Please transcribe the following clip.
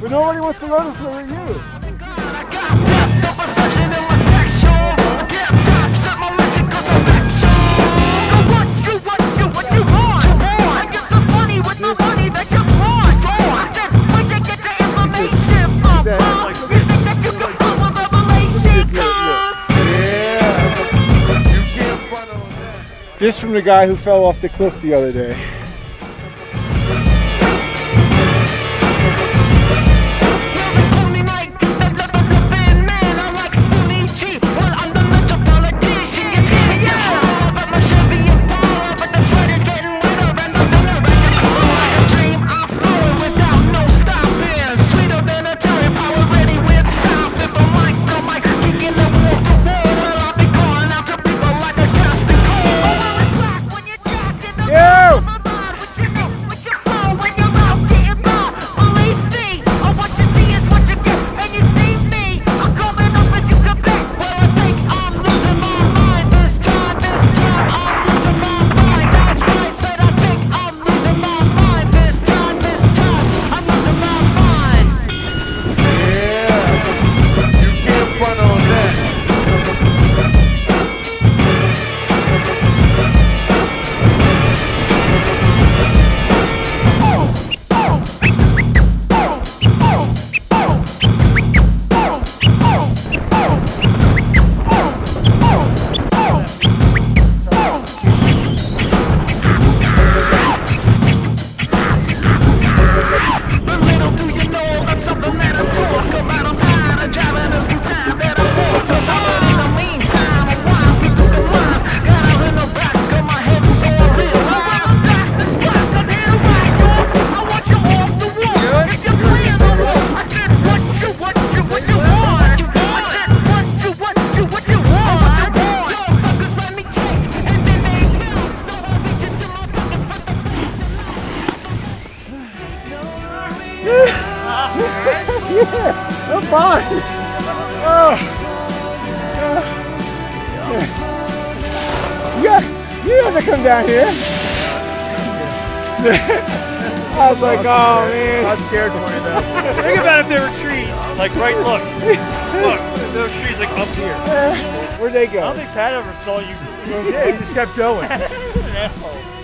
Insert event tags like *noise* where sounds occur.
But nobody wants to run us over you. This from the guy who fell off the cliff the other day. Yeah, I'm fine. Oh. Yeah, you have to come down here. I was like, oh man. I'm scared for you though. Think about if there were trees, like right, look, look, those trees like up here. Where'd they go? I don't think Pat ever saw you. *laughs* Yeah, he just kept going. *laughs* An asshole.